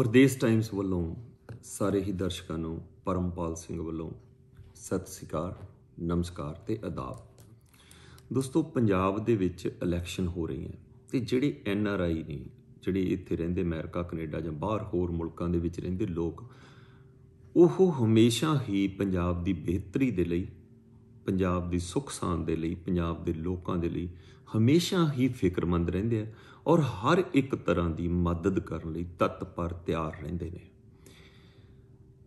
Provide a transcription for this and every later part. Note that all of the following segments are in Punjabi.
ਪ੍ਰਦੇਸ਼ ਟਾਈਮਸ ਵੱਲੋਂ ਸਾਰੇ ਹੀ ਦਰਸ਼ਕਾਂ ਨੂੰ ਪਰਮਪਾਲ ਸਿੰਘ ਵੱਲੋਂ ਸਤਿ ਸ੍ਰੀ ਅਕਾਲ, ਨਮਸਕਾਰ ਤੇ ਆਦਾਬ ਦੋਸਤੋ, ਪੰਜਾਬ ਦੇ ਵਿੱਚ ਇਲੈਕਸ਼ਨ ਹੋ ਰਹੀ ਹੈ ਤੇ ਜਿਹੜੇ ਐਨ ਆਰ ਆਈ ਨੇ, ਜਿਹੜੇ ਇੱਥੇ ਰਹਿੰਦੇ ਅਮਰੀਕਾ, ਕੈਨੇਡਾ ਜਾਂ ਬਾਹਰ ਹੋਰ ਮੁਲਕਾਂ ਦੇ ਵਿੱਚ ਰਹਿੰਦੇ ਲੋਕ, ਉਹ ਹਮੇਸ਼ਾ ਹੀ ਪੰਜਾਬ ਦੀ ਬਿਹਤਰੀ ਦੇ ਲਈ ਪੰਜਾਬ ਦੀ ਸੁੱਖ ਸਾਂਦ ਦੇ ਲਈ, ਪੰਜਾਬ ਦੇ ਲੋਕਾਂ ਦੇ ਲਈ ਹਮੇਸ਼ਾ ਹੀ ਫਿਕਰਮੰਦ ਰਹਿੰਦੇ ਆ ਔਰ ਹਰ ਇੱਕ ਤਰ੍ਹਾਂ ਦੀ ਮਦਦ ਕਰਨ ਲਈ ਤਤਪਰ ਤਿਆਰ ਰਹਿੰਦੇ ਨੇ।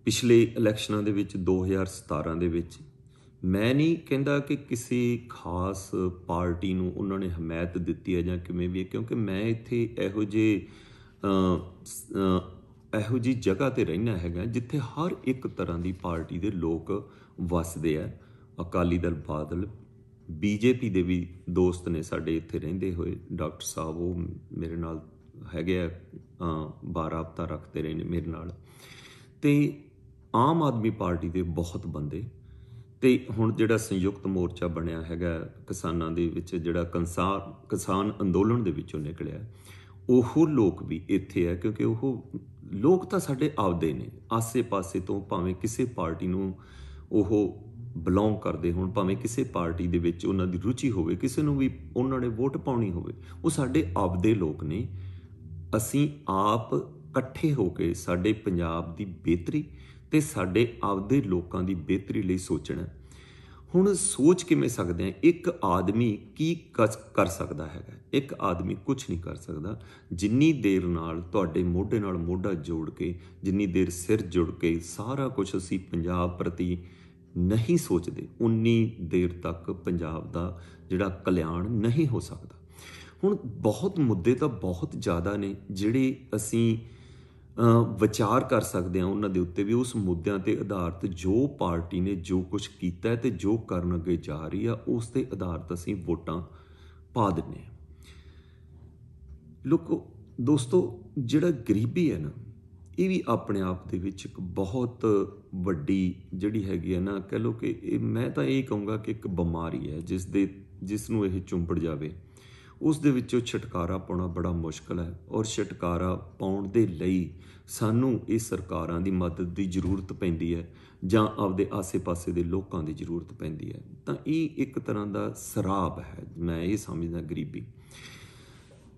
ਪਿਛਲੇ ਇਲੈਕਸ਼ਨਾਂ ਦੇ ਵਿੱਚ 2017 ਦੇ ਵਿੱਚ ਮੈਂ ਨਹੀਂ ਕਹਿੰਦਾ ਕਿ ਕਿਸੇ ਖਾਸ ਪਾਰਟੀ ਨੂੰ ਉਹਨਾਂ ਨੇ ਹਮਾਇਤ ਦਿੱਤੀ ਹੈ ਜਾਂ ਕਿਵੇਂ ਵੀ ਹੈ, ਕਿਉਂਕਿ ਮੈਂ ਇੱਥੇ ਇਹੋ ਜਿਹੇ ਇਹੋ ਜੀ ਜਗ੍ਹਾ ਤੇ ਰਹਿਣਾ ਹੈਗਾ ਜਿੱਥੇ ਹਰ ਇੱਕ ਤਰ੍ਹਾਂ ਦੀ ਪਾਰਟੀ ਦੇ ਲੋਕ ਵਸਦੇ ਆ। ਅਕਾਲੀ ਦਲ ਬਾਦਲ, ਬੀਜੇਪੀ ਦੇ ਵੀ ਦੋਸਤ ਨੇ ਸਾਡੇ ਇੱਥੇ ਰਹਿੰਦੇ ਹੋਏ, ਡਾਕਟਰ ਸਾਹਿਬ, ਉਹ ਮੇਰੇ ਨਾਲ ਹੈਗੇ ਆ ਬਾਰ ਹਫ਼ਤਾ ਰੱਖਦੇ ਰਹੇ ਨੇ ਮੇਰੇ ਨਾਲ। ਤੇ ਆਮ ਆਦਮੀ ਪਾਰਟੀ ਦੇ ਬਹੁਤ ਬੰਦੇ। ਤੇ ਹੁਣ ਜਿਹੜਾ ਸੰਯੁਕਤ ਮੋਰਚਾ ਬਣਿਆ ਹੈਗਾ, ਕਿਸਾਨਾਂ ਦੇ ਵਿੱਚ, ਜਿਹੜਾ ਕਿਸਾਨ ਕਿਸਾਨ ਅੰਦੋਲਨ ਦੇ ਵਿੱਚੋਂ ਨਿਕਲਿਆ, ਉਹ ਲੋਕ ਵੀ ਇੱਥੇ ਆ, ਕਿਉਂਕਿ ਉਹ ਲੋਕ ਤਾਂ ਸਾਡੇ ਆਪਦੇ ਨੇ। ਆਸੇ-ਪਾਸੇ ਤੋਂ ਭਾਵੇਂ ਕਿਸੇ ਪਾਰਟੀ ਨੂੰ ਉਹ ਬਿਲੋਂਗ ਕਰਦੇ ਹੋਣ, ਭਾਵੇਂ ਕਿਸੇ ਪਾਰਟੀ ਦੇ ਵਿੱਚ ਉਹਨਾਂ ਦੀ ਰੁਚੀ ਹੋਵੇ, ਕਿਸੇ ਨੂੰ ਵੀ ਉਹਨਾਂ ਨੇ ਵੋਟ ਪਾਉਣੀ ਹੋਵੇ, ਉਹ ਸਾਡੇ ਆਪਦੇ ਲੋਕ ਨੇ। ਅਸੀਂ ਆਪ ਇਕੱਠੇ ਹੋ ਕੇ ਸਾਡੇ ਪੰਜਾਬ ਦੀ ਬਿਹਤਰੀ ਤੇ ਸਾਡੇ ਆਪਦੇ ਲੋਕਾਂ ਦੀ ਬਿਹਤਰੀ ਲਈ ਸੋਚਣਾ ਹੁਣ ਸੋਚ ਕਿਵੇਂ ਸਕਦੇ ਆ ਇੱਕ ਆਦਮੀ ਕੀ ਕਰ ਸਕਦਾ ਹੈਗਾ? ਇੱਕ ਆਦਮੀ ਕੁਝ ਨਹੀਂ ਕਰ ਸਕਦਾ। ਜਿੰਨੀ ਦੇਰ ਨਾਲ ਤੁਹਾਡੇ ਮੋਢੇ ਨਾਲ ਮੋਢਾ ਜੋੜ ਕੇ, ਜਿੰਨੀ ਦੇਰ ਸਿਰ ਜੁੜ ਕੇ ਸਾਰਾ ਕੁਝ ਅਸੀਂ ਪੰਜਾਬ ਪ੍ਰਤੀ ਨਹੀਂ ਸੋਚਦੇ। ਉਨੀ ਦੇਰ ਤੱਕ ਪੰਜਾਬ ਦਾ ਜਿਹੜਾ ਕਲਿਆਣ ਨਹੀਂ ਹੋ ਸਕਦਾ। ਹੁਣ ਬਹੁਤ ਮੁੱਦੇ ਤਾਂ ਬਹੁਤ ਜ਼ਿਆਦਾ ਨੇ, ਜਿਹੜੇ ਅਸੀਂ ਵਿਚਾਰ ਕਰ ਸਕਦੇ ਹਾਂ ਉਹਨਾਂ ਦੇ ਉੱਤੇ ਵੀ। ਉਸ ਮੁੱਦਿਆਂ ਤੇ ਆਧਾਰਿਤ ਜੋ ਪਾਰਟੀ ਨੇ ਜੋ ਕੁਝ ਕੀਤਾ ਹੈ ਤੇ ਜੋ ਕਰਨ ਅੱਗੇ ਜਾ ਰਹੀ ਆ, ਉਸ ਤੇ ਆਧਾਰਿਤ ਅਸੀਂ ਵੋਟਾਂ ਪਾ ਦਿੰਨੇ ਆ ਲੋਕੋ, ਦੋਸਤੋ, ਜਿਹੜਾ ਗਰੀਬੀ ਹੈ ਨਾ ਇਹ ਵੀ ਆਪਣੇ ਆਪ ਦੇ ਵਿੱਚ ਇੱਕ ਬਹੁਤ ਵੱਡੀ ਜਿਹੜੀ ਹੈਗੀ ਹੈ ਨਾ, ਕਹ ਲੋ ਕਿ ਇਹ ਮੈਂ ਤਾਂ ਇਹ ਕਹੂੰਗਾ ਕਿ ਇੱਕ ਬਿਮਾਰੀ ਹੈ ਜਿਸ ਦੇ, ਜਿਸ ਨੂੰ ਇਹ ਚੁੰਬੜ ਜਾਵੇ। ਉਸ ਦੇ ਵਿੱਚੋਂ ਛਟਕਾਰਾ ਪਾਉਣਾ ਬੜਾ ਮੁਸ਼ਕਲ ਹੈ ਔਰ ਛਟਕਾਰਾ ਪਾਉਣ ਦੇ ਲਈ ਸਾਨੂੰ ਇਹ ਸਰਕਾਰਾਂ ਦੀ ਮਦਦ ਦੀ ਜ਼ਰੂਰਤ ਪੈਂਦੀ ਹੈ ਜਾਂ ਆਪਦੇ ਆਸੇ-ਪਾਸੇ ਦੇ ਲੋਕਾਂ ਦੀ ਜ਼ਰੂਰਤ ਪੈਂਦੀ ਹੈ। ਤਾਂ ਇਹ ਇੱਕ ਤਰ੍ਹਾਂ ਦਾ ਸਰਾਬ ਹੈ, ਮੈਂ ਇਹ ਸਮਝਦਾ ਗਰੀਬੀ।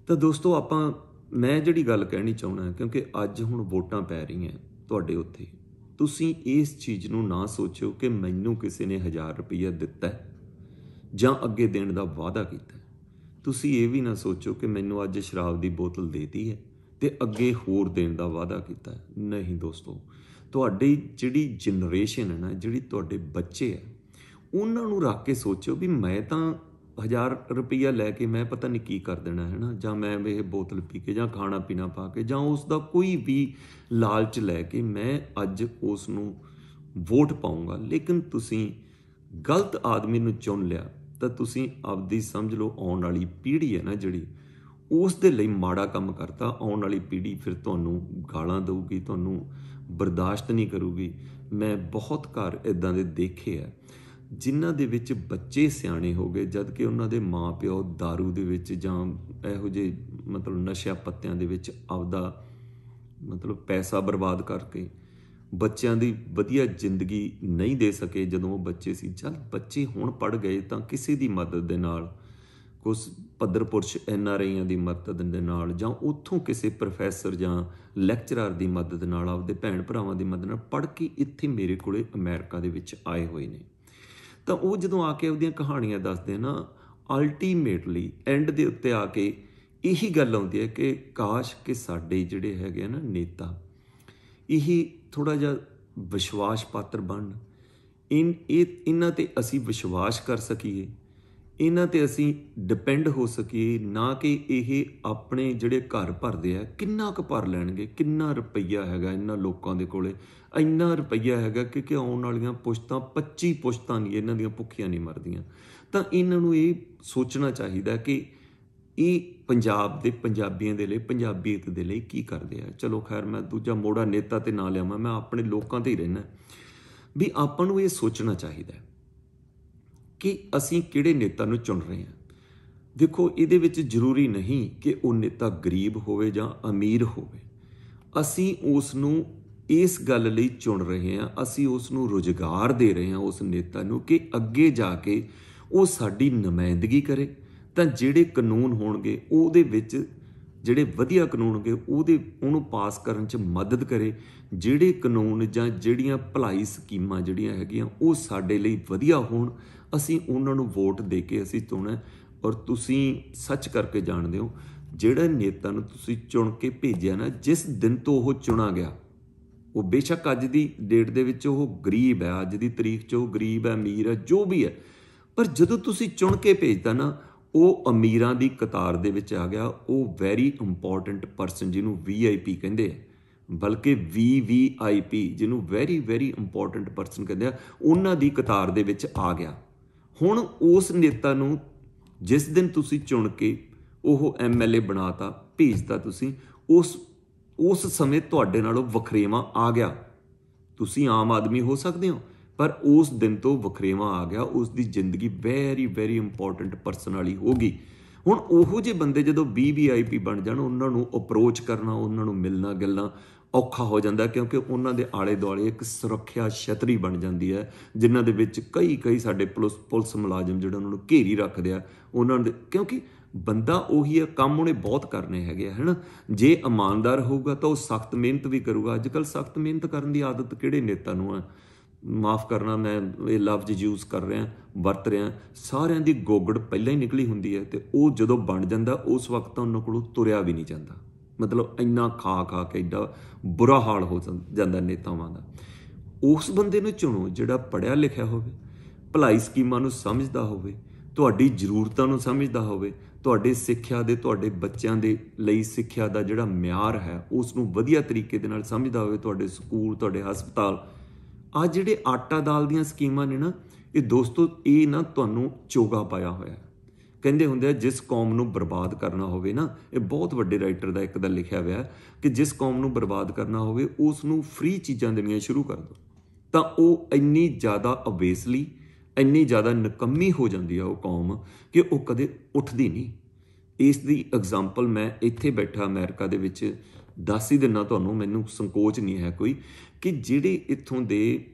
ਤਾਂ ਦੋਸਤੋ, ਆਪਾਂ ਮੈਂ ਜਿਹੜੀ ਗੱਲ ਕਹਿਣੀ ਚਾਹੁੰਦਾ ਕਿਉਂਕਿ ਅੱਜ ਹੁਣ ਵੋਟਾਂ ਪੈ ਰਹੀਆਂ ਤੁਹਾਡੇ ਉੱਥੇ ਤੁਸੀਂ ਇਸ ਚੀਜ਼ ਨੂੰ ਨਾ ਸੋਚਿਓ ਕਿ ਮੈਨੂੰ ਕਿਸੇ ਨੇ 1000 ਰੁਪਏ ਦਿੱਤਾ ਜਾਂ ਅੱਗੇ ਦੇਣ ਦਾ ਵਾਅਦਾ ਕੀਤਾ ਤੁਸੀਂ ਇਹ ਵੀ ਨਾ ਸੋਚੋ ਕਿ ਮੈਨੂੰ ਅੱਜ ਸ਼ਰਾਬ ਦੀ ਬੋਤਲ ਦੇਤੀ ਹੈ ਤੇ ਅੱਗੇ ਹੋਰ ਦੇਣ ਦਾ ਵਾਅਦਾ ਕੀਤਾ ਨਹੀਂ ਦੋਸਤੋ, ਤੁਹਾਡੀ ਜਿਹੜੀ ਜਨਰੇਸ਼ਨ ਹੈ ਨਾ, ਜਿਹੜੀ ਤੁਹਾਡੇ ਬੱਚੇ ਆ ਉਹਨਾਂ ਨੂੰ ਰੱਖ ਕੇ ਸੋਚਿਓ ਵੀ ਮੈਂ ਤਾਂ 1000 ਰੁਪਈਆ ਲੈ ਕੇ ਮੈਂ ਪਤਾ ਨਹੀਂ ਕੀ ਕਰ ਦੇਣਾ ਹੈ ਨਾ ਜਾਂ ਮੈਂ ਇਹ ਬੋਤਲ ਪੀ ਕੇ ਜਾਂ ਖਾਣਾ ਪੀਣਾ ਪਾ ਕੇ ਜਾਂ ਉਸ ਦਾ ਕੋਈ ਵੀ ਲਾਲਚ ਲੈ ਕੇ ਮੈਂ ਅੱਜ ਉਸ ਨੂੰ ਵੋਟ ਪਾਉਂਗਾ ਲੇਕਿਨ ਤੁਸੀਂ ਗਲਤ ਆਦਮੀ ਨੂੰ ਚੁਣ ਲਿਆ, ਤਾਂ ਤੁਸੀਂ ਆਪਦੀ ਸਮਝ ਲਓ ਆਉਣ ਵਾਲੀ ਪੀੜ੍ਹੀ ਹੈ ਨਾ ਜਿਹੜੀ, ਉਸ ਦੇ ਲਈ ਮਾੜਾ ਕੰਮ ਕਰਤਾ, ਆਉਣ ਵਾਲੀ ਪੀੜ੍ਹੀ ਫਿਰ ਤੁਹਾਨੂੰ ਗਾਲਾਂ ਦੇਊਗੀ, ਤੁਹਾਨੂੰ ਬਰਦਾਸ਼ਤ ਨਹੀਂ ਕਰੂਗੀ। ਮੈਂ ਬਹੁਤ ਘਰ ਇਦਾਂ ਦੇ ਦੇਖੇ ਆ। ਜਿਨ੍ਹਾਂ ਦੇ ਵਿੱਚ ਬੱਚੇ ਸਿਆਣੇ ਹੋ ਗਏ ਜਦ ਕਿ ਉਹਨਾਂ ਦੇ ਮਾਪਿਓ दारू ਦੇ ਵਿੱਚ ਜਾਂ ਇਹੋ ਜਿਹੇ ਮਤਲਬ ਨਸ਼ਿਆਂ ਪੱਤਿਆਂ ਦੇ ਵਿੱਚ ਆਪਦਾ ਮਤਲਬ ਪੈਸਾ ਬਰਬਾਦ ਕਰਕੇ ਬੱਚਿਆਂ ਦੀ ਵਧੀਆ ਜ਼ਿੰਦਗੀ ਨਹੀਂ ਦੇ ਸਕੇ, ਜਦੋਂ ਉਹ ਬੱਚੇ ਸੀ। ਚਲ ਬੱਚੇ ਹੁਣ ਪੜ ਗਏ ਤਾਂ ਕਿਸੇ ਦੀ ਮਦਦ ਦੇ ਨਾਲ ਕੁਝ ਪੱਧਰ ਪੁਰਸ਼ ਐਨ ਆਰ ਆਈਆਂ ਦੀ ਮਦਦ ਦੇ ਨਾਲ ਜਾਂ ਉੱਥੋਂ ਕਿਸੇ ਪ੍ਰੋਫੈਸਰ ਜਾਂ ਲੈਕਚਰਰ ਦੀ ਮਦਦ ਨਾਲ, ਆਪਦੇ ਭੈਣ ਭਰਾਵਾਂ ਦੀ ਮਦਦ ਨਾਲ ਪੜ ਕੇ ਇੱਥੇ ਮੇਰੇ ਕੋਲੇ ਅਮਰੀਕਾ ਦੇ ਵਿੱਚ ਆਏ ਹੋਏ ਨੇ। ਤਾਂ ਉਹ ਜਦੋਂ ਆ ਕੇ ਉਹਦੀਆਂ ਕਹਾਣੀਆਂ ਦੱਸਦੇ ਨਾ ਅਲਟੀਮੇਟਲੀ ਐਂਡ ਦੇ ਉੱਤੇ ਆ ਕੇ ਇਹੀ ਗੱਲ ਆਉਂਦੀ ਹੈ ਕਿ ਕਾਸ਼ ਕਿ ਸਾਡੇ ਜਿਹੜੇ ਹੈਗੇ ਨਾ ਨੇਤਾ, ਇਹੀ ਥੋੜਾ ਜਿਹਾ ਵਿਸ਼ਵਾਸ ਪਾਤਰ ਬਣ ਇਨ, ਇਹ, ਇਹਨਾਂ ਤੇ ਅਸੀਂ ਵਿਸ਼ਵਾਸ ਕਰ ਸਕੀਏ। ਇਹਨਾਂ ਤੇ ਅਸੀਂ ਡਿਪੈਂਡ ਹੋ ਸਕੀਏ, ਨਾ ਕਿ ਇਹ ਆਪਣੇ ਜਿਹੜੇ ਘਰ ਭਰਦੇ ਆ, ਕਿੰਨਾ ਕੁ ਭਰ ਲੈਣਗੇ, ਕਿੰਨਾ ਰੁਪਈਆ ਹੈਗਾ ਇਹਨਾਂ ਲੋਕਾਂ ਦੇ ਕੋਲੇ? ਇੰਨਾ ਰੁਪਈਆ ਹੈਗਾ ਕਿ ਕਿ ਆਉਣ ਵਾਲੀਆਂ ਪੁਸ਼ਤਾਂ 25 ਪੁਸ਼ਤਾਂ ਨਹੀਂ, ਇਹਨਾਂ ਦੀਆਂ ਭੁੱਖੀਆਂ ਨਹੀਂ ਮਰਦੀਆਂ। ਤਾਂ ਇਹਨਾਂ ਨੂੰ ਇਹ ਸੋਚਣਾ ਚਾਹੀਦਾ ਕਿ ਇਹ ਪੰਜਾਬ ਦੇ ਪੰਜਾਬੀਆਂ ਦੇ ਲਈ, ਪੰਜਾਬੀਅਤ ਦੇ ਲਈ ਕੀ ਕਰਦੇ ਆ? ਚਲੋ ਖੈਰ, ਮੈਂ ਦੂਜਾ ਮੋੜਾ ਨੇਤਾ ਤੇ ਨਾ ਲਿਆਵਾਂ, ਮੈਂ ਆਪਣੇ ਲੋਕਾਂ ਤੇ ਹੀ ਰਹਿਣਾ ਵੀ ਆਪਾਂ ਨੂੰ ਇਹ ਸੋਚਣਾ ਚਾਹੀਦਾ ਕਿ ਅਸੀਂ ਕਿਹੜੇ ਨੇਤਾ ਨੂੰ ਚੁਣ ਰਹੇ ਹਾਂ। ਦੇਖੋ, ਇਹਦੇ ਵਿੱਚ ਜ਼ਰੂਰੀ ਨਹੀਂ ਕਿ ਉਹ ਨੇਤਾ ਗਰੀਬ ਹੋਵੇ ਜਾਂ ਅਮੀਰ ਹੋਵੇ। ਅਸੀਂ ਉਸ ਨੂੰ ਇਸ ਗੱਲ ਲਈ ਚੁਣ ਰਹੇ ਹਾਂ, ਅਸੀਂ ਉਸ ਨੂੰ ਰੁਜ਼ਗਾਰ ਦੇ ਰਹੇ ਹਾਂ ਉਸ ਨੇਤਾ ਨੂੰ ਕਿ ਅੱਗੇ ਜਾ ਕੇ ਉਹ ਸਾਡੀ ਨੁਮਾਇੰਦਗੀ ਕਰੇ। ਤਾਂ ਜਿਹੜੇ ਕਾਨੂੰਨ ਹੋਣਗੇ, ਉਹਦੇ ਵਿੱਚ ਜਿਹੜੇ ਵਧੀਆ ਕਾਨੂੰਨ ਹੋਣਗੇ, ਉਹਦੇ, ਉਹਨੂੰ ਪਾਸ ਕਰਨ 'ਚ ਮਦਦ ਕਰੇ। ਜਿਹੜੇ ਕਾਨੂੰਨ ਜਾਂ ਜਿਹੜੀਆਂ ਭਲਾਈ ਸਕੀਮਾਂ ਜਿਹੜੀਆਂ ਹੈਗੀਆਂ, ਉਹ ਸਾਡੇ ਲਈ ਵਧੀਆ ਹੋਣ। ਅਸੀਂ ਉਹਨਾਂ ਨੂੰ ਵੋਟ ਦੇ ਕੇ ਅਸੀਂ ਚੁਣਿਆ ਔਰ ਤੁਸੀਂ ਸੱਚ ਕਰਕੇ ਜਾਣਦੇ ਹੋ, ਜਿਹੜਾ ਨੇਤਾ ਨੂੰ ਤੁਸੀਂ ਚੁਣ ਕੇ ਭੇਜਿਆ ਨਾ, ਜਿਸ ਦਿਨ ਤੋਂ ਉਹ ਚੁਣਾ ਗਿਆ, ਉਹ ਬੇਸ਼ੱਕ ਅੱਜ ਦੀ ਡੇਟ ਦੇ ਵਿੱਚ ਉਹ ਗਰੀਬ ਹੈ, ਅੱਜ ਦੀ ਤਰੀਕ 'ਚ ਉਹ ਗਰੀਬ ਹੈ, ਅਮੀਰ ਹੈ, ਜੋ ਵੀ ਹੈ। ਪਰ ਜਦੋਂ ਤੁਸੀਂ ਚੁਣ ਕੇ ਭੇਜਦਾ ਨਾ, ਉਹ ਅਮੀਰਾਂ ਦੀ ਕਤਾਰ ਦੇ ਵਿੱਚ ਆ ਗਿਆ, ਉਹ ਵੈਰੀ ਇੰਪੋਰਟੈਂਟ ਪਰਸਨ ਜਿਹਨੂੰ ਵੀਆਈਪੀ ਕਹਿੰਦੇ ਆ। ਬਲਕਿ ਵੀਵੀਆਈਪੀ ਜਿਹਨੂੰ ਵੈਰੀ ਵੈਰੀ ਇੰਪੋਰਟੈਂਟ ਪਰਸਨ ਕਹਿੰਦੇ ਆ, ਉਹਨਾਂ ਦੀ ਕਤਾਰ ਦੇ ਵਿੱਚ ਆ ਗਿਆ। ਹੁਣ ਉਸ ਨੇਤਾ ਨੂੰ ਜਿਸ ਦਿਨ ਤੁਸੀਂ ਚੁਣ ਕੇ ਉਹ ਐਮਐਲਏ ਬਣਾਤਾ, ਭੇਜਤਾ ਤੁਸੀਂ, ਉਸ ਉਸ ਸਮੇਂ ਤੁਹਾਡੇ ਨਾਲੋਂ ਵਖਰੇਵਾ ਆ ਗਿਆ। ਤੁਸੀਂ ਆਮ ਆਦਮੀ ਹੋ ਸਕਦੇ ਹੋ, ਪਰ ਉਸ ਦਿਨ ਤੋਂ ਵਖਰੇਵਾ ਆ ਗਿਆ ਉਸ ਦੀ ਜ਼ਿੰਦਗੀ ਵੈਰੀ ਵੈਰੀ ਇੰਪੋਰਟੈਂਟ ਪਰਸਨ ਵਾਲੀ ਹੋ ਗਈ। ਹੁਣ ਉਹੋ ਜਿਹੇ ਬੰਦੇ ਜਦੋਂ ਵੀਵੀਆਈਪੀ ਬਣ ਜਾਣ, ਉਹਨਾਂ ਨੂੰ ਅਪਰੋਚ ਕਰਨਾ, ਉਹਨਾਂ ਨੂੰ ਮਿਲਣਾ, ਗੱਲਾਂ ਔਖਾ ਹੋ ਜਾਂਦਾ ਕਿਉਂਕਿ ਉਹਨਾਂ ਦੇ ਆਲੇ ਦੁਆਲੇ ਇੱਕ ਸੁਰੱਖਿਆ ਛਤਰੀ ਬਣ ਜਾਂਦੀ ਹੈ, ਜਿਨ੍ਹਾਂ ਦੇ ਵਿੱਚ ਕਈ ਕਈ ਸਾਡੇ ਪੁਲਿਸ ਪੁਲਿਸ ਮੁਲਾਜ਼ਮ ਜਿਹੜੇ ਉਹਨਾਂ ਨੂੰ ਘੇਰੀ ਰੱਖਦੇ ਆ, ਉਹਨਾਂ ਦੇ, ਕਿਉਂਕਿ ਬੰਦਾ ਉਹੀ ਹੈ, ਕੰਮ ਉਹਨੇ ਬਹੁਤ ਕਰਨੇ ਹੈਗੇ ਹਨ? ਜੇ ਇਮਾਨਦਾਰ ਹੋਊਗਾ ਤਾਂ ਉਹ ਸਖਤ ਮਿਹਨਤ ਵੀ ਕਰੂਗਾ। ਅੱਜ ਕੱਲ ਸਖਤ ਮਿਹਨਤ ਕਰਨ ਦੀ ਆਦਤ ਕਿਹੜੇ ਨੇਤਾ ਨੂੰ ਹੈ ਮਾਫ ਕਰਨਾ, ਮੈਂ ਇਹ ਲਫ਼ਜ਼ ਯੂਜ਼ ਕਰ ਰਿਹਾ, ਵਰਤ ਰਿਹਾ। ਸਾਰਿਆਂ ਦੀ ਗੋਗੜ ਪਹਿਲਾਂ ਹੀ ਨਿਕਲੀ ਹੁੰਦੀ ਹੈ ਤੇ ਉਹ ਜਦੋਂ ਬਣ ਜਾਂਦਾ, ਉਸ ਵਕਤ ਉਹਨਾਂ ਕੋਲੋਂ ਤੁਰਿਆ ਵੀ ਨਹੀਂ ਜਾਂਦਾ। ਮਤਲਬ ਇੰਨਾ ਖਾ ਖਾ ਕੇ ਐਡਾ ਬੁਰਾ ਹਾਲ ਹੋ ਜਾਂਦਾ ਨੇਤਾਵਾਂ ਦਾ। ਉਸ ਬੰਦੇ ਨੂੰ ਚੁਣੋ ਜਿਹੜਾ ਪੜਿਆ ਲਿਖਿਆ ਹੋਵੇ, ਭਲਾਈ ਸਕੀਮਾਂ ਨੂੰ ਸਮਝਦਾ ਹੋਵੇ, ਤੁਹਾਡੀ ਜ਼ਰੂਰਤਾਂ ਨੂੰ ਸਮਝਦਾ ਹੋਵੇ, ਤੁਹਾਡੇ ਸਿੱਖਿਆ ਦੇ, ਤੁਹਾਡੇ ਬੱਚਿਆਂ ਦੇ ਲਈ ਸਿੱਖਿਆ ਦਾ ਜਿਹੜਾ ਮਿਆਰ ਹੈ, ਉਸ ਨੂੰ ਵਧੀਆ ਤਰੀਕੇ ਦੇ ਨਾਲ ਸਮਝਦਾ ਹੋਵੇ, ਤੁਹਾਡੇ ਸਕੂਲ, ਤੁਹਾਡੇ ਹਸਪਤਾਲ। ਆ ਜਿਹੜੇ ਆਟਾ ਦਾਲ ਦੀਆਂ ਸਕੀਮਾਂ ਨੇ ਨਾ, ਇਹ ਦੋਸਤੋ, ਇਹ ਨਾ ਤੁਹਾਨੂੰ ਚੋਗਾ ਪਾਇਆ ਹੋਇਆ। ਕਹਿੰਦੇ ਹੁੰਦੇ ਆ, ਜਿਸ ਕੌਮ ਨੂੰ ਬਰਬਾਦ ਕਰਨਾ ਹੋਵੇ ਨਾ, ਇਹ ਬਹੁਤ ਵੱਡੇ ਰਾਈਟਰ ਦਾ ਇੱਕ ਦਾ ਲਿਖਿਆ ਹੋਇਆ ਕਿ ਜਿਸ ਕੌਮ ਨੂੰ ਬਰਬਾਦ ਕਰਨਾ ਹੋਵੇ, ਉਸ ਨੂੰ ਫ੍ਰੀ ਚੀਜ਼ਾਂ ਦੇਣੀਆਂ ਸ਼ੁਰੂ ਕਰ ਦਿਓ। ਤਾਂ ਉਹ ਇੰਨੀ ਜ਼ਿਆਦਾ ਅਵੇਸਲੀ ਇੰਨੀ ਜ਼ਿਆਦਾ ਨਕੰਮੀ ਹੋ ਜਾਂਦੀ ਆ ਉਹ ਕੌਮ ਕਿ ਉਹ ਕਦੇ ਉੱਠਦੀ ਨਹੀਂ। ਇਸ ਦੀ ਐਗਜ਼ਾਮਪਲ ਮੈਂ ਇੱਥੇ ਬੈਠਾ ਅਮਰੀਕਾ ਦੇ ਵਿੱਚ, ਦੱਸ ਹੀ ਦਿੰਨਾ ਤੁਹਾਨੂੰ, ਮੈਨੂੰ ਸੰਕੋਚ ਨਹੀਂ ਹੈ ਕੋਈ, ਕਿ ਜਿਹੜੇ ਇੱਥੋਂ ਦੇ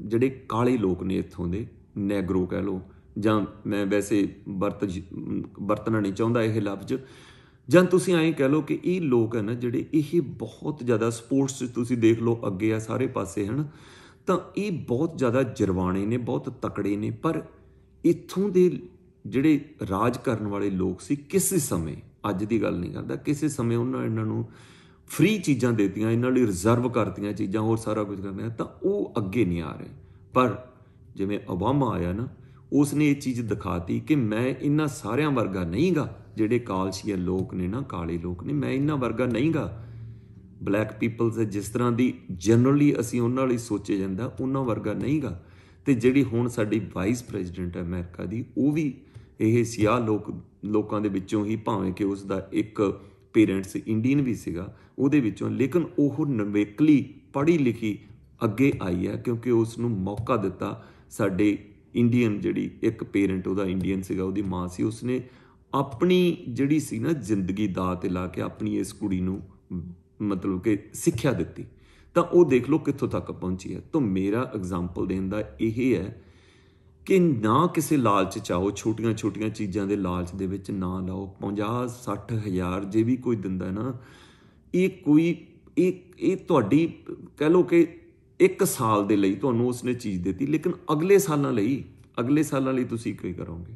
ਜਿਹੜੇ ਕਾਲੇ ਲੋਕ ਨੇ ਇੱਥੋਂ ਦੇ, ਨੈਗਰੋ ਕਹਿ ਲੋ ਜਾਂ ਮੈਂ ਵੈਸੇ ਵਰਤ ਵਰਤਣਾ ਨਹੀਂ ਚਾਹੁੰਦਾ ਇਹ ਲਫ਼ਜ਼। ਜਾਂ ਤੁਸੀਂ ਐਂ ਕਹਿ ਲੋ ਕਿ ਇਹ ਲੋਕ ਹਨ ਜਿਹੜੇ ਇਹ ਬਹੁਤ ਜ਼ਿਆਦਾ ਸਪੋਰਟਸ 'ਚ ਤੁਸੀਂ ਦੇਖ ਲਓ ਅੱਗੇ ਆ ਸਾਰੇ ਪਾਸੇ, ਹਨ? ਤਾਂ ਇਹ ਬਹੁਤ ਜ਼ਿਆਦਾ ਜਰਵਾਣੇ ਨੇ, ਬਹੁਤ ਤਕੜੇ ਨੇ। ਪਰ ਇੱਥੋਂ ਦੇ ਜਿਹੜੇ ਰਾਜ ਕਰਨ ਵਾਲੇ ਲੋਕ ਸੀ, ਕਿਸੇ ਸਮੇਂ, ਅੱਜ ਦੀ ਗੱਲ ਨਹੀਂ ਕਰਦਾ, ਕਿਸੇ ਸਮੇਂ ਉਹਨਾਂ ਇਹਨਾਂ ਨੂੰ ਫ੍ਰੀ ਚੀਜ਼ਾਂ ਦੇਤੀਆਂ, ਇਹਨਾਂ ਲਈ ਰਿਜ਼ਰਵ ਕਰਤੀਆਂ ਚੀਜ਼ਾਂ, ਹੋਰ ਸਾਰਾ ਕੁਝ ਕਰਨਾ, ਤਾਂ ਉਹ ਅੱਗੇ ਨਹੀਂ ਆ ਰਹੇ। ਪਰ ਜਿਵੇਂ ਓਬਾਮਾ ਆਇਆ ਨਾ ਉਸ ਨੇ ਇਹ ਚੀਜ਼ ਦਿਖਾਤੀ ਕਿ ਮੈਂ ਇਹਨਾਂ ਸਾਰਿਆਂ ਵਰਗਾ ਨਹੀਂਗਾ, ਜਿਹੜੇ ਕਾਲਸ਼ੀਆ ਲੋਕ ਨੇ ਨਾ, ਕਾਲੇ ਲੋਕ ਨੇ, ਮੈਂ ਇਹਨਾਂ ਵਰਗਾ ਨਹੀਂਗਾ। ਬਲੈਕ ਪੀਪਲਸ ਜਿਸ ਤਰ੍ਹਾਂ ਦੀ ਜਨਰਲੀ ਅਸੀਂ ਉਹਨਾਂ ਲਈ ਸੋਚੇ ਜਾਂਦਾ, ਉਹਨਾਂ ਵਰਗਾ ਨਹੀਂਗਾ। ਤੇ ਜਿਹੜੀ ਹੁਣ ਸਾਡੀ ਵਾਈਸ ਪ੍ਰੈਜ਼ੀਡੈਂਟ ਹੈ ਅਮਰੀਕਾ ਦੀ, ਉਹ ਵੀ ਇਹ ਸਿਆਹ ਲੋਕ, ਲੋਕਾਂ ਦੇ ਵਿੱਚੋਂ ਹੀ, ਭਾਵੇਂ ਕਿ ਉਸ ਦਾ ਇੱਕ ਪੇਰੈਂਟਸ ਇੰਡੀਅਨ ਵੀ ਸੀਗਾ, ਉਹਦੇ ਵਿੱਚੋਂ, ਲੇਕਿਨ ਉਹ ਨਵੇਕਲੀ ਪੜ੍ਹੀ ਲਿਖੀ ਅੱਗੇ ਆਈ ਹੈ, ਕਿਉਂਕਿ ਉਸ ਨੂੰ ਮੌਕਾ ਦਿੱਤਾ ਸਾਡੇ ਇੰਡੀਅਨ ਜਿਹੜੀ ਇੱਕ ਪੇਰੈਂਟ ਉਹਦਾ ਇੰਡੀਅਨ ਸੀਗਾ, ਉਹਦੀ ਮਾਂ ਸੀ, ਉਸਨੇ ਆਪਣੀ ਜਿਹੜੀ ਸੀ ਨਾ ਜ਼ਿੰਦਗੀ ਦਾ ਤੇ ਲਾ ਕੇ ਆਪਣੀ ਇਸ ਕੁੜੀ ਨੂੰ ਮਤਲਬ ਕਿ ਸਿੱਖਿਆ ਦਿੱਤੀ। ਤਾਂ ਉਹ ਦੇਖ ਲਓ ਕਿੱਥੋਂ ਤੱਕ ਪਹੁੰਚੀ ਹੈ। ਤਾਂ ਮੇਰਾ ਐਗਜ਼ਾਮਪਲ ਦੇਣ ਦਾ ਇਹ ਹੈ ਕਿ ਨਾ ਕਿਸੇ ਲਾਲਚ ਚਾਹੋ ਛੋਟੀਆਂ-ਛੋਟੀਆਂ ਚੀਜ਼ਾਂ ਦੇ ਲਾਲਚ ਦੇ ਵਿੱਚ ਨਾ ਲਾਓ। 50 60 ਹਜ਼ਾਰ ਜੇ ਵੀ ਕੋਈ ਦਿੰਦਾ ਨਾ, ਇਹ ਕੋਈ, ਇਹ ਇਹ ਤੁਹਾਡੀ ਕਹਿ ਲਓ ਕਿ ਇੱਕ ਸਾਲ ਦੇ ਲਈ ਤੁਹਾਨੂੰ ਉਸਨੇ ਚੀਜ਼ ਦਿੱਤੀ, ਲੇਕਿਨ ਅਗਲੇ ਸਾਲਾਂ ਲਈ, ਅਗਲੇ ਸਾਲਾਂ ਲਈ ਤੁਸੀਂ ਕੀ ਕਰੋਗੇ?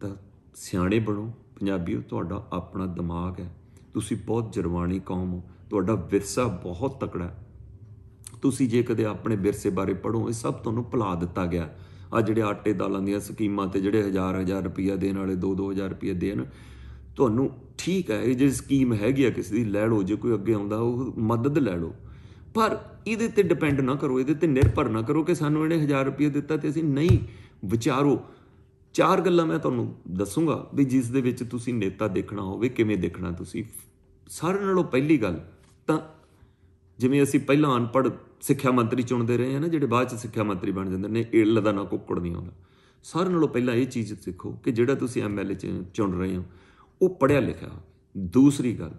ਤਾਂ ਸਿਆਣੇ ਬਣੋ, ਪੰਜਾਬੀਓ, ਤੁਹਾਡਾ ਆਪਣਾ ਦਿਮਾਗ ਹੈ। ਤੁਸੀਂ ਬਹੁਤ ਜਰਵਾਣੀ ਕੌਮ ਹੋ, ਤੁਹਾਡਾ ਵਿਰਸਾ ਬਹੁਤ ਤਕੜਾ ਤੁਸੀਂ ਜੇ ਕਦੇ ਆਪਣੇ ਵਿਰਸੇ ਬਾਰੇ ਪੜੋ ਇਹ ਸਭ ਤੁਹਾਨੂੰ ਭੁਲਾ ਦਿੱਤਾ ਗਿਆ। ਆ ਜਿਹੜੇ ਆਟੇ ਦਾਲਾਂ ਦੀਆਂ ਸਕੀਮਾਂ ਤੇ ਜਿਹੜੇ ਹਜ਼ਾਰ ਹਜ਼ਾਰ ਰੁਪਈਆ ਦੇਣ ਵਾਲੇ 2-2000 ਰੁਪਈਆ ਦੇਣ, ਤੁਹਾਨੂੰ ਠੀਕ ਹੈ, ਇਹ ਜਿਹੜੀ ਸਕੀਮ ਹੈਗੀ ਆ ਕਿਸੇ ਦੀ, ਲੈ ਲਓ, ਜੇ ਕੋਈ ਅੱਗੇ ਆਉਂਦਾ, ਉਹ ਮਦਦ ਲੈ ਲਓ। ਪਰ ਇਹਦੇ ਤੇ ਡਿਪੈਂਡ ਨਾ ਕਰੋ, ਇਹਦੇ ਤੇ ਨਿਰਭਰ ਨਾ ਕਰੋ ਕਿ ਸਾਨੂੰ ਇਹਨੇ 1000 ਰੁਪਏ ਦਿੱਤਾ ਤੇ ਅਸੀਂ ਨਹੀਂ ਵਿਚਾਰੋ। ਚਾਰ ਗੱਲਾਂ ਮੈਂ ਤੁਹਾਨੂੰ ਦੱਸੂਗਾ ਵੀ ਜਿਸ ਦੇ ਵਿੱਚ ਤੁਸੀਂ ਨੇਤਾ ਦੇਖਣਾ ਹੋਵੇ, ਕਿਵੇਂ ਦੇਖਣਾ ਤੁਸੀਂ। ਸਾਰਿਆਂ ਨਾਲੋਂ ਪਹਿਲੀ ਗੱਲ ਤਾਂ ਜਿਵੇਂ ਅਸੀਂ ਪਹਿਲਾਂ ਅਨਪੜ੍ਹ ਸਿੱਖਿਆ ਮੰਤਰੀ ਚੁਣਦੇ ਰਹੇ ਹਾਂ ਨਾ, ਜਿਹੜੇ ਬਾਅਦ ਚ ਸਿੱਖਿਆ ਮੰਤਰੀ ਬਣ ਜਾਂਦੇ ਨੇ ਏਲ ਦਾ ਨਾ ਕੁੱਕੜ ਨਹੀਂ ਆਉਂਦਾ। ਸਾਰਿਆਂ ਨਾਲੋਂ ਪਹਿਲਾਂ ਇਹ ਚੀਜ਼ ਸਿੱਖੋ ਕਿ ਜਿਹੜਾ ਤੁਸੀਂ ਐਮਐਲਏ ਚੁਣ ਰਹੇ ਹੋ, ਉਹ ਪੜਿਆ ਲਿਖਿਆ। ਦੂਸਰੀ ਗੱਲ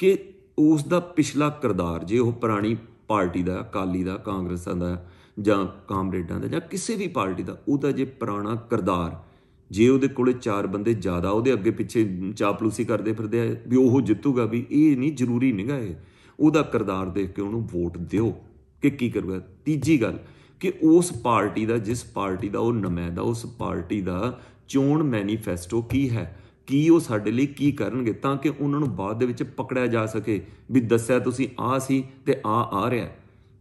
ਕਿ ਉਸ ਦਾ ਪਿਛਲਾ ਕਿਰਦਾਰ, ਜੇ ਉਹ ਪੁਰਾਣੀ ਪਾਰਟੀ ਦਾ, ਅਕਾਲੀ ਦਾ, ਕਾਂਗਰਸਾਂ ਦਾ ਜਾਂ ਕਾਮਰੇਡਾਂ ਦਾ ਜਾਂ ਕਿਸੇ ਵੀ ਪਾਰਟੀ ਦਾ, ਉਹਦਾ ਜੇ ਪੁਰਾਣਾ ਕਿਰਦਾਰ, ਜੇ ਉਹਦੇ ਕੋਲੇ ਚਾਰ ਬੰਦੇ ਜ਼ਿਆਦਾ ਉਹਦੇ ਅੱਗੇ ਪਿੱਛੇ ਚਾਪਲੂਸੀ ਕਰਦੇ ਫਿਰਦੇ ਆ, ਵੀ ਉਹ ਜਿੱਤੂਗਾ ਵੀ ਇਹ ਨਹੀਂ, ਜ਼ਰੂਰੀ ਨਹੀਂਗਾ ਇਹ। ਉਹਦਾ ਕਿਰਦਾਰ ਦੇਖ ਕੇ ਉਹਨੂੰ ਵੋਟ ਦਿਓ ਕਿ ਕੀ ਕਰੂਗਾ। ਤੀਜੀ ਗੱਲ, ਕਿ ਉਸ ਪਾਰਟੀ ਦਾ, ਜਿਸ ਪਾਰਟੀ ਦਾ ਉਹ ਨੁਮਾਇੰਦਾ, ਉਸ ਪਾਰਟੀ ਦਾ ਚੋਣ ਮੈਨੀਫੈਸਟੋ ਕੀ ਹੈ? ਕੀ ਉਹ ਸਾਡੇ ਲਈ ਕੀ ਕਰਨਗੇ ਤਾਂ ਕਿ ਉਹਨਾਂ ਨੂੰ ਬਾਅਦ ਦੇ ਵਿੱਚ ਪਕੜਿਆ ਜਾ ਸਕੇ ਵੀ ਦੱਸਿਆ ਤੁਸੀਂ ਆ ਸੀ ਤੇ ਆ ਆ ਰਿਹਾ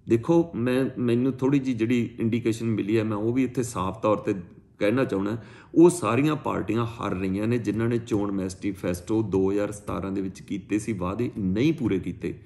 ਦੇਖੋ, ਮੈਂ, ਮੈਨੂੰ ਥੋੜੀ ਜੀ ਜਿਹੜੀ ਇੰਡੀਕੇਸ਼ਨ ਮਿਲੀ ਹੈ, ਮੈਂ ਉਹ ਵੀ ਇੱਥੇ ਸਾਫ਼ ਤੌਰ ਤੇ ਕਹਿਣਾ ਚਾਹੁੰਦਾ ਉਹ ਸਾਰੀਆਂ ਪਾਰਟੀਆਂ ਹਾਰ ਰਹੀਆਂ ਨੇ, ਜਿਨ੍ਹਾਂ ਨੇ ਚੋਣ ਮੈਨੀਫੈਸਟੋ 2017 ਦੇ ਵਿੱਚ ਕੀਤੇ ਸੀ, ਵਾਅਦੇ ਨਹੀਂ ਪੂਰੇ ਕੀਤੇ।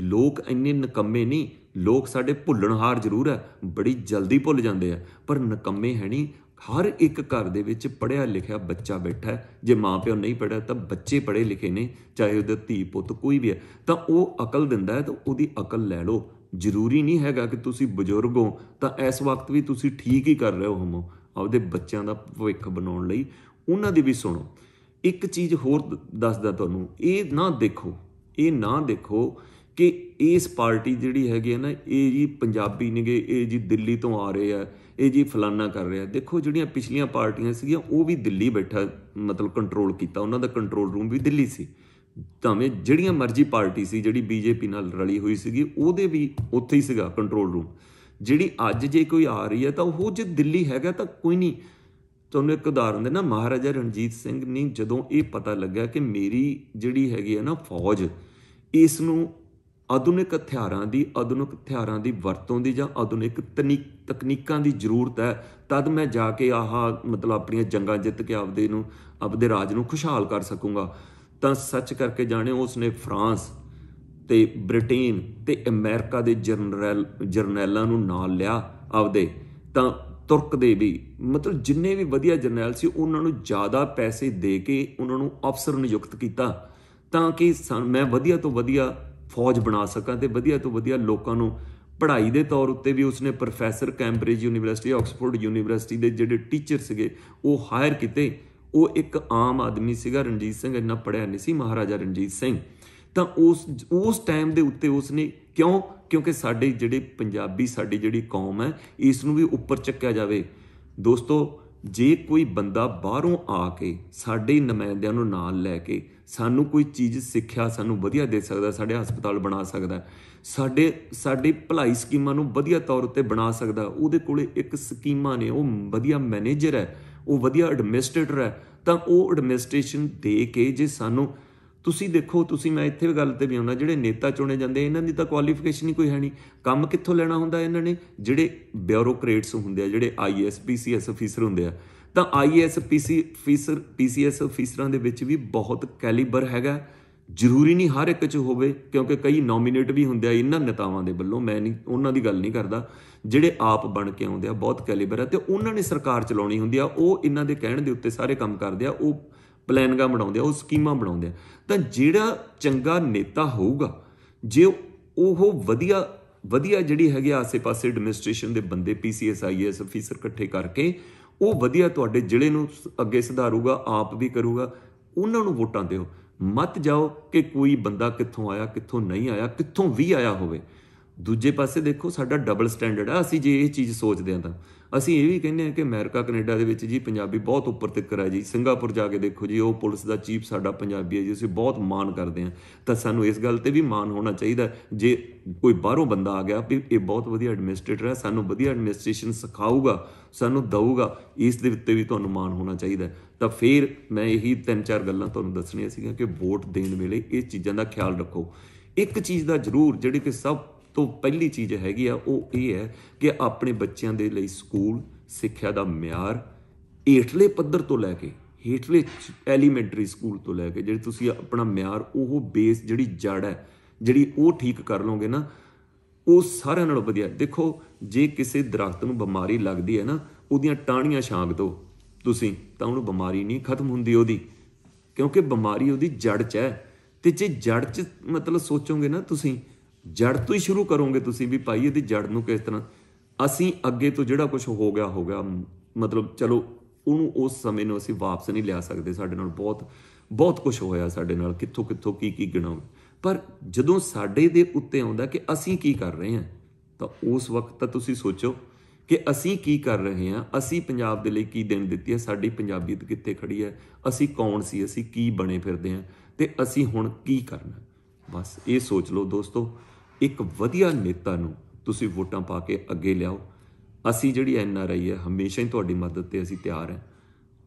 ਲੋਕ ਇੰਨੇ ਨਕੰਮੇ ਨਹੀਂ, ਲੋਕ ਸਾਡੇ ਭੁੱਲਣਹਾਰ ਜ਼ਰੂਰ ਹੈ, ਬੜੀ ਜਲਦੀ ਭੁੱਲ ਜਾਂਦੇ ਆ, ਪਰ ਨਕੰਮੇ ਹੈ ਨਹੀਂ। ਹਰ ਇੱਕ ਘਰ ਦੇ ਵਿੱਚ ਪੜਿਆ ਲਿਖਿਆ ਬੱਚਾ ਬੈਠਾ ਹੈ। ਜੇ ਮਾਪਿਓ ਨਹੀਂ ਪੜਿਆ ਤਾਂ ਬੱਚੇ ਪੜੇ ਲਿਖੇ ਨੇ, ਚਾਹੇ ਉਹਦੇ ਧੀ, ਪੁੱਤ ਕੋਈ ਵੀ ਹੈ। ਤਾਂ ਉਹ ਅਕਲ ਦਿੰਦਾ ਹੈ, ਤਾਂ ਉਹਦੀ ਅਕਲ ਲੈ ਲਓ। ਜ਼ਰੂਰੀ ਨਹੀਂ ਹੈਗਾ ਕਿ ਤੁਸੀਂ ਬਜ਼ੁਰਗ ਹੋ, ਤਾਂ ਇਸ ਵਕਤ ਵੀ ਤੁਸੀਂ ਠੀਕ ਹੀ ਕਰ ਰਹੇ ਹੋ ਹਮੋ ਆਪਦੇ ਬੱਚਿਆਂ ਦਾ ਭਵਿੱਖ ਬਣਾਉਣ ਲਈ। ਉਹਨਾਂ ਦੀ ਵੀ ਸੁਣੋ, ਇੱਕ ਚੀਜ਼ ਹੋਰ ਦੱਸਦਾ ਤੁਹਾਨੂੰ, ਇਹ ਨਾ ਦੇਖੋ, ਇਹ ਨਾ ਦੇਖੋ ਕਿ ਇਸ ਪਾਰਟੀ ਜਿਹੜੀ ਹੈਗੀ ਹੈ ਨਾ, ਇਹ ਜੀ ਪੰਜਾਬੀ ਨੇਗੇ, ਇਹ ਜੀ ਦਿੱਲੀ ਤੋਂ ਆ ਰਹੇ ਆ, ਇਹ ਜੀ ਫਲਾਨਾ ਕਰ ਰਿਹਾ ਦੇਖੋ ਜਿਹੜੀਆਂ ਪਿਛਲੀਆਂ ਪਾਰਟੀਆਂ ਸੀਗੀਆਂ, ਉਹ ਵੀ ਦਿੱਲੀ ਬੈਠਾ, ਮਤਲਬ ਕੰਟਰੋਲ ਕੀਤਾ। ਉਹਨਾਂ ਦਾ ਕੰਟਰੋਲ ਰੂਮ ਵੀ ਦਿੱਲੀ ਸੀ। ਭਾਵੇਂ ਜਿਹੜੀਆਂ ਮਰਜ਼ੀ ਪਾਰਟੀ ਸੀ, ਜਿਹੜੀ ਬੀਜੇਪੀ ਨਾਲ ਰਲੀ ਹੋਈ ਸੀਗੀ, ਉਹਦੇ ਵੀ ਉੱਥੇ ਹੀ ਸੀਗਾ ਕੰਟਰੋਲ ਰੂਮ ਜਿਹੜੀ ਅੱਜ ਜੇ ਕੋਈ ਆ ਰਹੀ ਹੈ ਤਾਂ ਉਹ ਜੇ ਦਿੱਲੀ ਹੈਗਾ, ਤਾਂ ਕੋਈ ਨਹੀਂ। ਤੁਹਾਨੂੰ ਇੱਕ ਉਦਾਹਰਨ ਦੇਣਾ ਮਹਾਰਾਜਾ ਰਣਜੀਤ ਸਿੰਘ ਨੇ ਜਦੋਂ ਇਹ ਪਤਾ ਲੱਗਾ ਕਿ ਮੇਰੀ ਜਿਹੜੀ ਹੈਗੀ ਹੈ ਨਾ ਫੌਜ, ਇਸ ਨੂੰ ਆਧੁਨਿਕ ਹਥਿਆਰਾਂ ਦੀ, ਆਧੁਨਿਕ ਹਥਿਆਰਾਂ ਦੀ ਵਰਤੋਂ ਦੀ ਜਾਂ ਆਧੁਨਿਕ ਤਕਨੀਕਾਂ ਦੀ ਜ਼ਰੂਰਤ ਹੈ, ਤਦ ਮੈਂ ਜਾ ਕੇ ਆਹ ਮਤਲਬ ਆਪਣੀਆਂ ਜੰਗਾਂ ਜਿੱਤ ਕੇ ਆਪਦੇ ਨੂੰ, ਆਪਦੇ ਰਾਜ ਨੂੰ ਖੁਸ਼ਹਾਲ ਕਰ ਸਕੂੰਗਾ। ਤਾਂ ਸੱਚ ਕਰਕੇ ਜਾਣੇ ਉਸਨੇ ਫਰਾਂਸ ਤੇ ਬ੍ਰਿਟੇਨ ਤੇ ਅਮਰੀਕਾ ਦੇ ਜਨਰਲ ਜਰਨੈਲਾਂ ਨੂੰ ਨਾਲ ਲਿਆ ਆਪਦੇ। ਤਾਂ ਤੁਰਕ ਦੇ ਵੀ, ਮਤਲਬ ਜਿੰਨੇ ਵੀ ਵਧੀਆ ਜਰਨੈਲ ਸੀ, ਉਹਨਾਂ ਨੂੰ ਜ਼ਿਆਦਾ ਪੈਸੇ ਦੇ ਕੇ ਉਹਨਾਂ ਨੂੰ ਅਫਸਰ ਨਿਯੁਕਤ ਕੀਤਾ। ਤਾਂ ਕਿ ਮੈਂ ਵਧੀਆ ਤੋਂ ਵਧੀਆ ਫੌਜ ਬਣਾ ਸਕਾਂ ਤੇ ਵਧੀਆ ਤੋਂ ਵਧੀਆ ਲੋਕਾਂ ਨੂੰ ਪੜ੍ਹਾਈ ਦੇ ਤੌਰ ਉੱਤੇ ਵੀ ਉਸਨੇ professor Cambridge university, Oxford university ਦੇ ਜਿਹੜੇ ਟੀਚਰ ਸੀਗੇ, ਉਹ ਹਾਇਰ ਕੀਤੇ। ਉਹ ਇੱਕ ਆਮ ਆਦਮੀ ਸੀਗਾ, ਰਣਜੀਤ ਸਿੰਘ, ਇੰਨਾ ਪੜਿਆ ਨਹੀਂ ਸੀ, ਮਹਾਰਾਜਾ ਰਣਜੀਤ ਸਿੰਘ। ਤਾਂ ਉਸ ਉਸ ਟਾਈਮ ਦੇ ਉੱਤੇ ਉਸਨੇ ਕਿਉਂ? ਕਿਉਂਕਿ ਸਾਡੇ ਜਿਹੜੇ ਪੰਜਾਬੀ, ਸਾਡੀ ਜਿਹੜੀ ਕੌਮ ਹੈ, ਇਸ ਨੂੰ ਵੀ ਉੱਪਰ ਚੱਕਿਆ ਜਾਵੇ। ਦੋਸਤੋ ਜੇ ਕੋਈ ਬੰਦਾ ਬਾਹਰੋਂ ਆ ਕੇ ਸਾਡੇ ਨੁਮਾਇੰਦਿਆਂ ਨੂੰ ਨਾਲ ਲੈ ਕੇ ਸਾਨੂੰ ਕੋਈ ਚੀਜ਼ ਸਿੱਖਿਆ, ਸਾਨੂੰ ਵਧੀਆ ਦੇ ਸਕਦਾ, ਸਾਡੇ ਹਸਪਤਾਲ ਬਣਾ ਸਕਦਾ, ਸਾਡੇ ਸਾਡੇ ਭਲਾਈ ਸਕੀਮਾਂ ਨੂੰ ਵਧੀਆ ਤੌਰ ਉੱਤੇ ਬਣਾ ਸਕਦਾ, ਉਹਦੇ ਕੋਲੇ ਇੱਕ ਸਕੀਮਾਂ ਨੇ, ਉਹ ਵਧੀਆ ਮੈਨੇਜਰ ਹੈ, ਉਹ ਵਧੀਆ ਐਡਮਿਨਿਸਟ੍ਰੇਟਰ ਹੈ, ਤਾਂ ਉਹ ਐਡਮਿਨਿਸਟ੍ਰੇਸ਼ਨ ਦੇ ਕੇ ਜੇ ਸਾਨੂੰ ਤੁਸੀਂ ਦੇਖੋ, ਤੁਸੀਂ ਮੈਂ ਇੱਥੇ ਵੀ ਗੱਲ ਤੇ ਵੀ ਆਉਣਾ, ਜਿਹੜੇ ਨੇਤਾ ਚੁਣੇ ਜਾਂਦੇ, ਇਹਨਾਂ ਦੀ ਤਾਂ ਕੁਆਲੀਫਿਕੇਸ਼ਨ ਹੀ ਕੋਈ ਹੈ ਨਹੀਂ। ਕੰਮ ਕਿੱਥੋਂ ਲੈਣਾ ਹੁੰਦਾ ਇਹਨਾਂ ਨੇ? ਜਿਹੜੇ ਬਿਊਰੋਕ੍ਰੇਟਸ ਹੁੰਦੇ ਆ, ਜਿਹੜੇ ਆਈਐਸ ਪੀਸੀਐਸ ਅਫੀਸਰ ਹੁੰਦੇ ਆ। ਤਾਂ ਆਈਐਸ ਪੀਸੀ ਅਫੀਸਰ ਪੀਸੀਐਸ ਅਫੀਸਰਾਂ ਦੇ ਵਿੱਚ ਵੀ ਬਹੁਤ ਕੈਲੀਬਰ ਹੈਗਾ। ਜ਼ਰੂਰੀ ਨਹੀਂ ਹਰ ਇੱਕ 'ਚ ਹੋਵੇ, ਕਿਉਂਕਿ ਕਈ ਨੋਮੀਨੇਟ ਵੀ ਹੁੰਦੇ ਆ ਇਹਨਾਂ ਨੇਤਾਵਾਂ ਦੇ ਵੱਲੋਂ। ਮੈਂ ਨਹੀਂ, ਉਹਨਾਂ ਦੀ ਗੱਲ ਨਹੀਂ ਕਰਦਾ। ਜਿਹੜੇ ਆਪ ਬਣ ਕੇ ਆਉਂਦੇ ਆ, ਬਹੁਤ ਕੈਲੀਬਰ ਆ। ਤੇ ਉਹਨਾਂ ਨੇ ਸਰਕਾਰ ਚਲਾਉਣੀ ਹੁੰਦੀ ਆ। ਉਹ ਇਹਨਾਂ ਦੇ ਕਹਿਣ ਦੇ ਉੱਤੇ ਸਾਰੇ ਕੰਮ ਕਰਦੇ ਆ। ਉਹ ਪਲਾਨਗਾ ਬਣਾਉਂਦੇ ਆ, ਉਹ ਸਕੀਮਾਂ ਬਣਾਉਂਦੇ ਆ। ਤਾਂ ਜਿਹੜਾ ਚੰਗਾ ਨੇਤਾ ਹੋਊਗਾ, ਜੇ ਉਹ ਵਧੀਆ ਵਧੀਆ ਜਿਹੜੀ ਹੈਗੀ ਆਸੇ-ਪਾਸੇ ਐਡਮਿਨਿਸਟ੍ਰੇਸ਼ਨ ਦੇ ਬੰਦੇ ਪੀਸੀਐਸ ਆਈਐਸ ਅਫੀਸਰ ਇਕੱਠੇ ਕਰਕੇ, ਉਹ ਵਧੀਆ ਤੁਹਾਡੇ ਜ਼ਿਲ੍ਹੇ ਨੂੰ ਅੱਗੇ ਸੁਧਾਰੂਗਾ, ਆਪ ਵੀ ਕਰੂਗਾ, ਉਹਨਾਂ ਨੂੰ ਵੋਟਾਂ ਦਿਓ। ਮਤ ਜਾਓ ਕਿ ਕੋਈ ਬੰਦਾ ਕਿੱਥੋਂ ਆਇਆ, ਕਿੱਥੋਂ ਨਹੀਂ ਆਇਆ, ਕਿੱਥੋਂ ਵੀ ਆਇਆ ਹੋਵੇ। ਦੂਜੇ ਪਾਸੇ ਦੇਖੋ, ਸਾਡਾ ਡਬਲ ਸਟੈਂਡਰਡ ਆ। ਅਸੀਂ ਜੇ ਇਹ ਚੀਜ਼ ਸੋਚਦੇ ਹਾਂ ਤਾਂ। ਅਸੀਂ ਇਹ ਵੀ ਕਹਿੰਦੇ ਹਾਂ ਕਿ ਅਮਰੀਕਾ, ਕੈਨੇਡਾ ਦੇ ਵਿੱਚ ਜੀ ਪੰਜਾਬੀ ਬਹੁਤ ਉੱਪਰ ਤੱਕ ਹੈ ਜੀ। ਸਿੰਗਾਪੁਰ ਜਾ ਕੇ ਦੇਖੋ ਜੀ, ਉਹ ਪੁਲਿਸ ਦਾ ਚੀਫ ਸਾਡਾ ਪੰਜਾਬੀ ਹੈ ਜੀ। ਅਸੀਂ ਬਹੁਤ ਮਾਣ ਕਰਦੇ ਹਾਂ ਤਾਂ ਸਾਨੂੰ ਇਸ ਗੱਲ ਤੇ ਵੀ ਮਾਣ ਹੋਣਾ ਚਾਹੀਦਾ ਜੇ ਕੋਈ ਬਾਹਰੋਂ ਬੰਦਾ ਆ ਗਿਆ, ਵੀ ਇਹ ਬਹੁਤ ਵਧੀਆ ਐਡਮਿਨਿਸਟ੍ਰੇਟਰ ਹੈ, ਸਾਨੂੰ ਵਧੀਆ ਐਡਮਿਨਿਸਟ੍ਰੇਸ਼ਨ ਸਿਖਾਊਗਾ, ਸਾਨੂੰ ਦਊਗਾ, ਇਸ ਦੇ ਉੱਤੇ ਵੀ ਤੁਹਾਨੂੰ ਮਾਣ ਹੋਣਾ ਚਾਹੀਦਾ ਤਾਂ ਫਿਰ ਮੈਂ ਇਹੀ ਤਿੰਨ ਚਾਰ ਗੱਲਾਂ ਤੁਹਾਨੂੰ ਦੱਸਣੀਆਂ ਸੀਗੀਆਂ ਕਿ ਵੋਟ ਦੇਣ ਵੇਲੇ ਇਹ ਚੀਜ਼ਾਂ ਦਾ ਖਿਆਲ ਰੱਖੋ। ਇੱਕ ਚੀਜ਼ ਦਾ ਜ਼ਰੂਰ, ਜਿਹੜੀ ਕਿ ਸਭ ਤੋਂ ਪਹਿਲੀ ਚੀਜ਼ ਹੈਗੀ ਆ, ਉਹ ਇਹ ਹੈ ਕਿ ਆਪਣੇ ਬੱਚਿਆਂ ਦੇ ਲਈ ਸਕੂਲ, ਸਿੱਖਿਆ ਦਾ ਮਿਆਰ ਹੇਠਲੇ ਪੱਧਰ ਤੋਂ ਲੈ ਕੇ, ਹੇਠਲੇ ਐਲੀਮੈਂਟਰੀ ਸਕੂਲ ਤੋਂ ਲੈ ਕੇ, ਜਿਹੜੀ ਤੁਸੀਂ ਆਪਣਾ ਮਿਆਰ, ਉਹ ਬੇਸ ਜਿਹੜੀ ਜੜ ਹੈ, ਜਿਹੜੀ ਉਹ ਠੀਕ ਕਰ ਲਓਗੇ ਨਾ, ਉਹ ਸਾਰਿਆਂ ਨਾਲੋਂ ਵਧੀਆ। ਦੇਖੋ, ਜੇ ਕਿਸੇ ਦਰਖਤ ਨੂੰ ਬਿਮਾਰੀ ਲੱਗਦੀ ਹੈ ਨਾ, ਉਹਦੀਆਂ ਟਾਹਣੀਆਂ ਛਾਂਗ ਦੋ ਤੁਸੀਂ, ਤਾਂ ਉਹਨੂੰ ਬਿਮਾਰੀ ਨਹੀਂ ਖਤਮ ਹੁੰਦੀ ਉਹਦੀ, ਕਿਉਂਕਿ ਬਿਮਾਰੀ ਉਹਦੀ ਜੜ 'ਚ ਹੈ। ਤੇ ਜੇ ਜੜ 'ਚ ਮਤਲਬ ਸੋਚੋਗੇ ਨਾ ਤੁਸੀਂ ਜੜ ਤੋਂ ਹੀ ਸ਼ੁਰੂ ਕਰੋਗੇ ਤੁਸੀਂ ਵੀ ਭਾਈ, ਇਹਦੀ ਜੜ ਨੂੰ ਕਿਸ ਤਰ੍ਹਾਂ? ਅਸੀਂ ਅੱਗੇ ਤੋਂ ਜਿਹੜਾ ਕੁਝ ਹੋ ਗਿਆ ਹੋ ਗਿਆ ਮਤਲਬ ਚਲੋ, ਉਹਨੂੰ ਉਸ ਸਮੇਂ ਨੂੰ ਅਸੀਂ ਵਾਪਸ ਨਹੀਂ ਲਿਆ ਸਕਦੇ ਸਾਡੇ ਨਾਲ। ਬਹੁਤ ਬਹੁਤ ਕੁਝ ਹੋਇਆ ਸਾਡੇ ਨਾਲ, ਕਿੱਥੋਂ ਕਿੱਥੋਂ ਕੀ ਕੀ ਗਿਣਾਉ ਪਰ ਜਦੋਂ ਸਾਡੇ ਦੇ ਉੱਤੇ ਆਉਂਦਾ ਕਿ ਅਸੀਂ ਕੀ ਕਰ ਰਹੇ ਹਾਂ, ਤਾਂ ਉਸ ਵਕਤ ਤਾਂ ਤੁਸੀਂ ਸੋਚੋ ਕਿ ਅਸੀਂ ਕੀ ਕਰ ਰਹੇ ਹਾਂ, ਅਸੀਂ ਪੰਜਾਬ ਦੇ ਲਈ ਕੀ ਦੇਣ ਦਿੱਤੀ ਹੈ, ਸਾਡੀ ਪੰਜਾਬੀਅਤ ਕਿੱਥੇ ਖੜੀ ਹੈ, ਅਸੀਂ ਕੌਣ ਸੀ, ਅਸੀਂ ਕੀ ਬਣੇ ਫਿਰਦੇ ਹਾਂ, ਤੇ ਅਸੀਂ ਹੁਣ ਕੀ ਕਰਨਾ। ਬਸ ਇਹ ਸੋਚ ਲਓ ਦੋਸਤੋ। ਇੱਕ ਵਧੀਆ ਨੇਤਾ ਨੂੰ ਤੁਸੀਂ ਵੋਟਾਂ ਪਾ ਕੇ ਅੱਗੇ ਲਿਆਓ। ਅਸੀਂ ਜਿਹੜੀ ਐਨ ਆਰ ਆਈ ਹੈ, ਹਮੇਸ਼ਾ ਹੀ ਤੁਹਾਡੀ ਮਦਦ ਤੇ ਅਸੀਂ ਤਿਆਰ ਹਾਂ।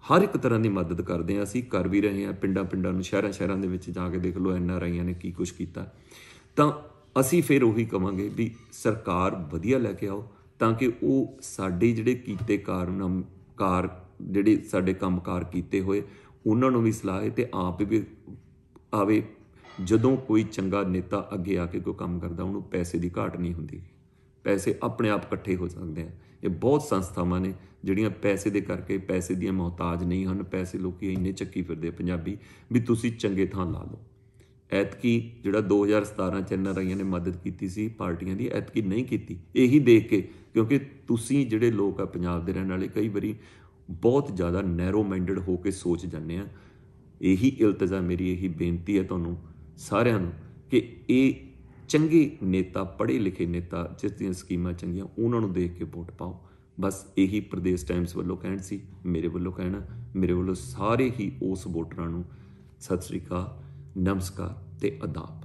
ਹਰ ਇੱਕ ਤਰ੍ਹਾਂ ਦੀ ਮਦਦ ਕਰਦੇ ਹਾਂ, ਅਸੀਂ ਕਰ ਵੀ ਰਹੇ ਹਾਂ। ਪਿੰਡਾਂ ਪਿੰਡਾਂ ਨੂੰ, ਸ਼ਹਿਰਾਂ ਸ਼ਹਿਰਾਂ ਦੇ ਵਿੱਚ ਜਾ ਕੇ ਦੇਖ ਲਓ ਐਨ ਆਰ ਆਈਆਂ ਨੇ ਕੀ ਕੁਝ ਕੀਤਾ। ਤਾਂ ਅਸੀਂ ਫਿਰ ਉਹੀ ਕਵਾਂਗੇ ਵੀ ਸਰਕਾਰ ਵਧੀਆ ਲੈ ਕੇ ਆਓ, ਤਾਂ ਕਿ ਉਹ ਸਾਡੇ ਜਿਹੜੇ ਕੀਤੇ ਕਾਰਨਾਮ, ਕਾਰ, ਜਿਹੜੇ ਸਾਡੇ ਕੰਮਕਾਰ ਕੀਤੇ ਹੋਏ, ਉਹਨਾਂ ਨੂੰ ਵੀ ਸਲਾਹ ਤੇ ਆਪ ਵੀ ਆਵੇ। ਜਦੋਂ ਕੋਈ ਚੰਗਾ ਨੇਤਾ ਅੱਗੇ ਆ ਕੇ ਕੋਈ ਕੰਮ ਕਰਦਾ, ਉਹਨੂੰ ਪੈਸੇ ਦੀ ਘਾਟ ਨਹੀਂ ਹੁੰਦੀ। ਪੈਸੇ ਆਪਣੇ ਆਪ ਇਕੱਠੇ ਹੋ ਸਕਦੇ ਆ। ਇਹ ਬਹੁਤ ਸੰਸਥਾਵਾਂ ਨੇ ਜਿਹੜੀਆਂ ਪੈਸੇ ਦੇ ਕਰਕੇ ਪੈਸੇ ਦੀਆਂ ਮੁਹਤਾਜ ਨਹੀਂ ਹਨ। ਪੈਸੇ ਲੋਕੀ ਇੰਨੇ ਚੱਕੀ ਫਿਰਦੇ ਪੰਜਾਬੀ ਵੀ ਤੁਸੀਂ ਚੰਗੇ ਥਾਂ ਲਾ ਲਓ। ਐਤਕੀ ਜਿਹੜਾ 2017 ਚ ਐਨਆਰਆਈਆਂ ਨੇ ਮਦਦ ਕੀਤੀ ਸੀ ਪਾਰਟੀਆਂ ਦੀ, ਐਤਕੀ ਨਹੀਂ ਕੀਤੀ। ਇਹੀ ਦੇਖ ਕੇ ਕਿਉਂਕਿ ਤੁਸੀਂ ਜਿਹੜੇ ਲੋਕ ਆ ਪੰਜਾਬ ਦੇ ਰਹਿਣ ਵਾਲੇ, ਕਈ ਵਾਰੀ ਬਹੁਤ ਜ਼ਿਆਦਾ ਨੈਰੋ ਮਾਈਂਡਡ ਹੋ ਕੇ ਸੋਚ ਜਾਂਦੇ ਆ। ਇਹੀ ਇਲਤਜ਼ਾ ਮੇਰੀ, ਇਹੀ ਬੇਨਤੀ ਹੈ ਤੁਹਾਨੂੰ। ਸਾਰਿਆਂ ਨੂੰ ਕਿ ਇਹ ਚੰਗੇ ਨੇਤਾ, ਪੜ੍ਹੇ ਲਿਖੇ ਨੇਤਾ ਜਿਸ ਦੀਆਂ ਸਕੀਮਾਂ ਚੰਗੀਆਂ, ਉਹਨਾਂ ਨੂੰ ਦੇਖ ਕੇ ਵੋਟ ਪਾਓ। ਬਸ ਇਹੀ ਪ੍ਰਦੇਸ਼ ਟਾਈਮਸ ਵੱਲੋਂ ਕਹਿਣ ਸੀ, ਮੇਰੇ ਵੱਲੋਂ ਕਹਿਣਾ, ਮੇਰੇ ਵੱਲੋਂ ਸਾਰੇ ਹੀ ਉਸ ਵੋਟਰਾਂ ਨੂੰ ਸਤਿ ਸ੍ਰੀ ਅਕਾਲ, ਨਮਸਕਾਰ ਤੇ ਆਦਾਬ